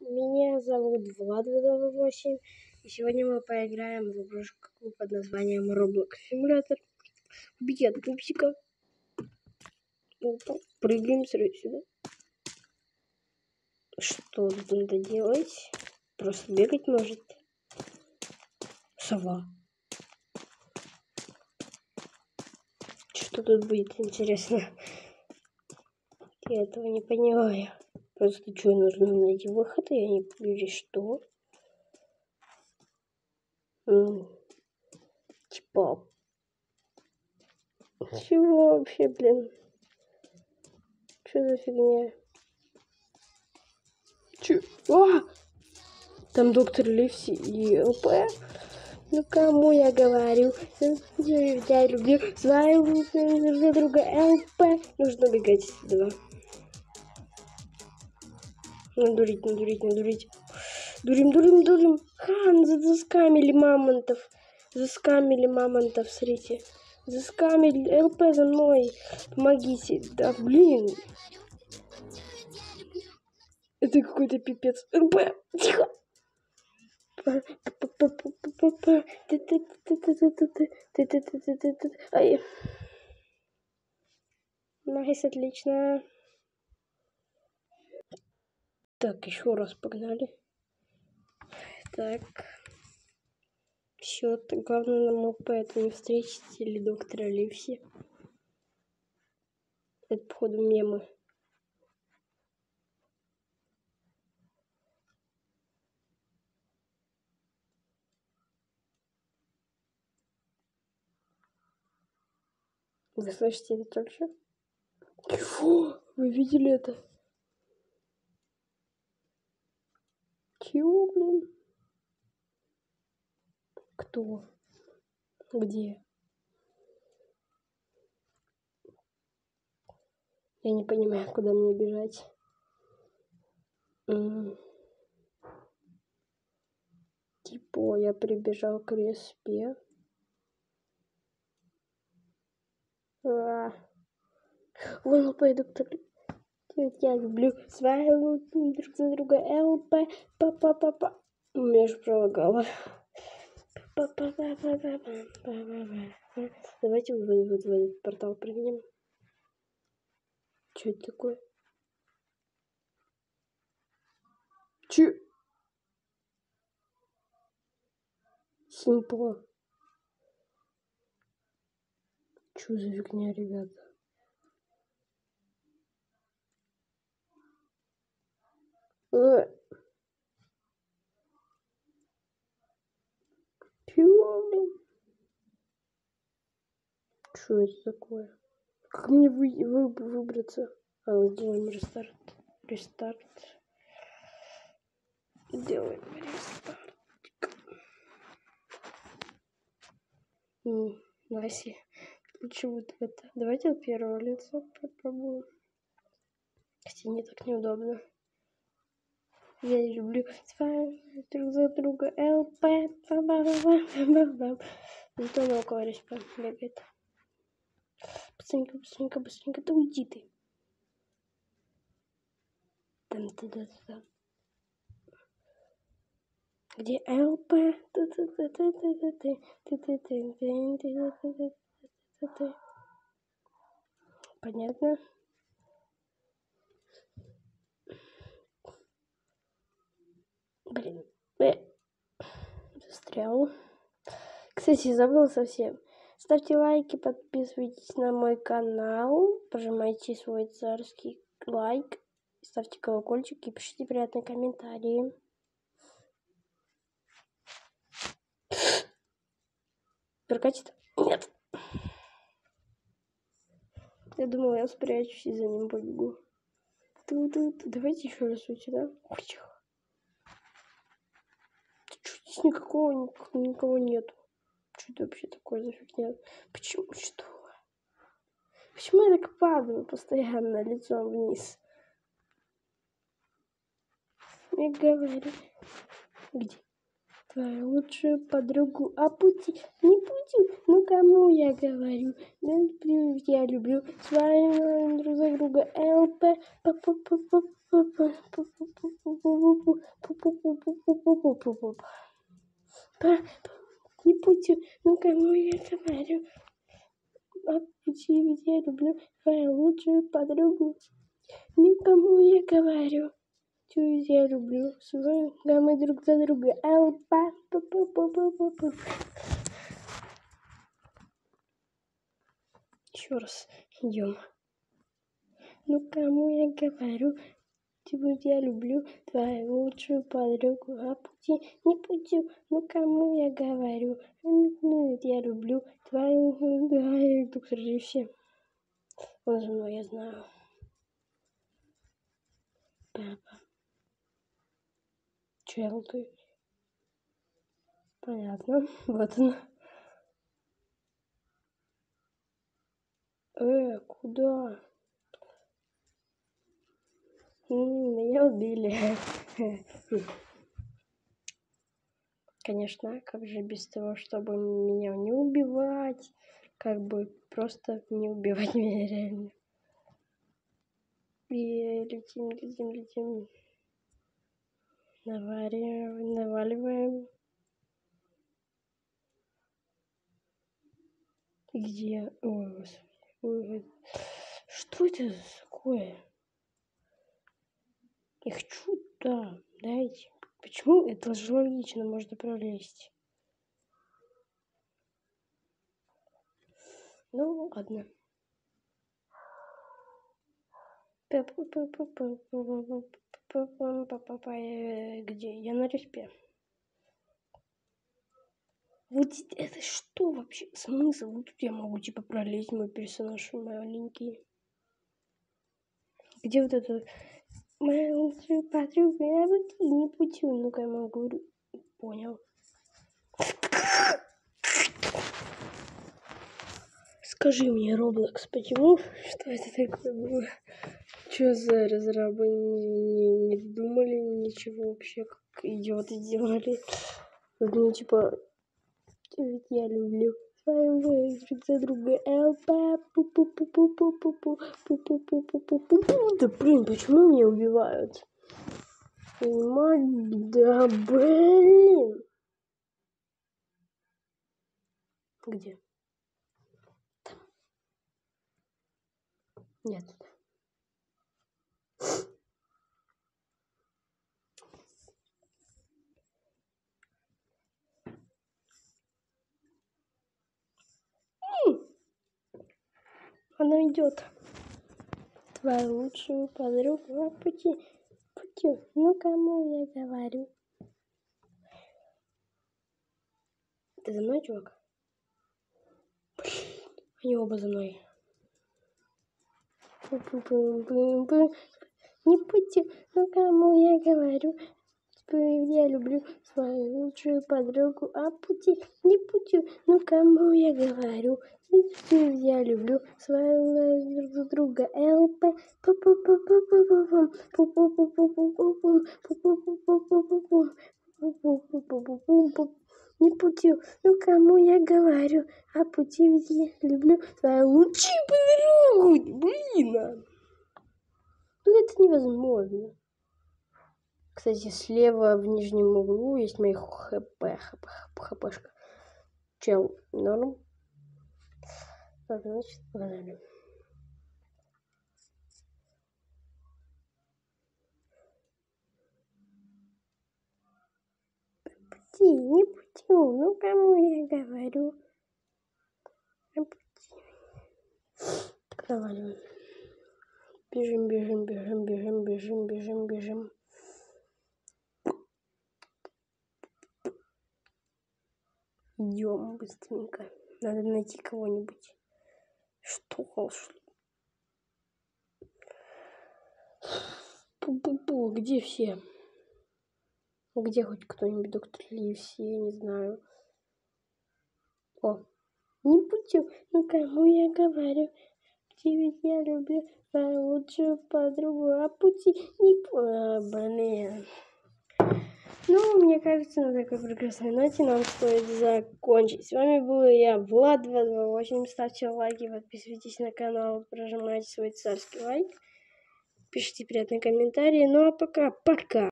Меня зовут Влад 8 и сегодня мы поиграем в игрушку под названием Roblox Simulator. Беги от пупсика. Опа, прыгаем сюда. Что тут надо делать? Просто бегать может. Сова. Что тут будет интересно? Я этого не понимаю. Просто что, нужно найти выход, я не или что? Ну, типа... Чего вообще, блин? Что за фигня? Чё? А! Там доктор Ливси и ЛП. Ну кому я говорю? Я люблю друг друга ЛП. Нужно убегать два. Надурить, надурить, надурить. Дурим, дурим, дурим. Хан, заскамили мамонтов. Заскамили мамонтов, смотрите. Заскамили. ЛП за мной. Помогите. Да, блин. Это какой-то пипец. ЛП, тихо. Nice, отлично. Так, еще раз погнали. Так. Все, главное нам поэтому встретить или доктора Ливси. Это, походу, мемы. Вы слышите это только что? Вы видели это? Чего, блин? Кто? Где? Я не понимаю, куда мне бежать. Типа, я прибежал к респе. А. Вон к я люблю свою друг за друга ЛП. Па-па-па-па. У меня же пролагало. Давайте вот, вот, в портал прыгнем. Что это такое? Че? Симпо. Что за фигня, ребята? Чего, блин? Что это такое? Как мне вы, вы, выбраться? А, мы делаем рестарт. Рестарт. Делаем рестарт. Васи. Лучше вот это. Давайте от первого лица попробуем. Хотя не так неудобно. Я люблю с вами друг за друга ЛП. Зато на около респа бегает. Быстренько, быстренько, быстренько, да уйди ты. Там, туда, туда. Где ЛП? Понятно? Блин. Э. Застрял. Кстати, забыл совсем. Ставьте лайки, подписывайтесь на мой канал, прожимайте свой царский лайк, ставьте колокольчик и пишите приятные комментарии. Прокатит? Нет. Я думала, я спрячусь и за ним побегу. Ту -ту -ту. Давайте еще раз уйти, да? Ой, Здесь никакого никого нету. Что это вообще такое за фигня? Почему что? Почему я так падаю постоянно лицом вниз? Я говорю, где твою лучшую подругу а пути не буду, ну кому я говорю, я люблю, с вами друг за друга ЛП, па Не пути, ну кому я говорю, а пути ведь я люблю твою лучшую подругу. Никому я говорю, ведь я люблю свою, да друг за друга. Алпа, па па па па па па Еще раз идем. Ну кому я говорю, ведь я люблю твою лучшую подругу, а пути не пути, ну кому я говорю, ну я люблю твою, доктор Живси. Он за мной, я знаю. Папа. Челты. Понятно. Вот он. Э, куда? Меня убили. Конечно, как же без того, чтобы меня не убивать, как бы просто не убивать меня реально. И летим, летим, летим. Навариваем, наваливаем. Где? Ой, Ой, что это такое? Я хочу, да, дайте. Почему это же логично, можно пролезть? Ну, ладно. Где? Я на респе. Вот это что вообще? Смысл? Вот тут я могу типа пролезть, мой персонаж маленький. Где вот это? Подруга, я вот и не путю, ну-ка я могу. Понял. Скажи мне, Роблокс, почему? Что это такое было? Что за разрабы не, не думали ничего вообще, как идиоты делали? Ну, типа, ведь я люблю свою друг за друга. Да блин, почему меня убивают? Мать, да блин. Где? Там. Нет. Она идет. Твою лучшую подругу а пути. Пути. Ну кому я говорю? Ты за мной, чувак? Они оба за мной. Не пути, ну кому я говорю? Я люблю свою лучшую подругу, а пути не пути, ну кому я говорю? Я люблю своего друга ЛП. Не пути, ну кому я говорю, а пути ведь я люблю свою лучшую подругу. Блин, ну это невозможно. Кстати, слева в нижнем углу есть мои хп, хп, хпшка. Чел, норм. Так, значит, погнали. Пути, не пути, ну кому я говорю? На пути. Так, наваливаем. Бежим, бежим, бежим, бежим, бежим, бежим, бежим. Идем быстренько. Надо найти кого-нибудь. Что волшебно? Пу-пу-пу, где все? Где хоть кто-нибудь, доктор Ли, все, не знаю. О, не путем, ну кому я говорю, тебе я люблю свою лучшую подругу, а пути не... А, блин. Ну, мне кажется, на такой прекрасной ноте нам стоит закончить. С вами был я, Влад 228. Ставьте лайки, подписывайтесь на канал, прожимайте свой царский лайк. пишите приятные комментарии. Ну а пока, пока.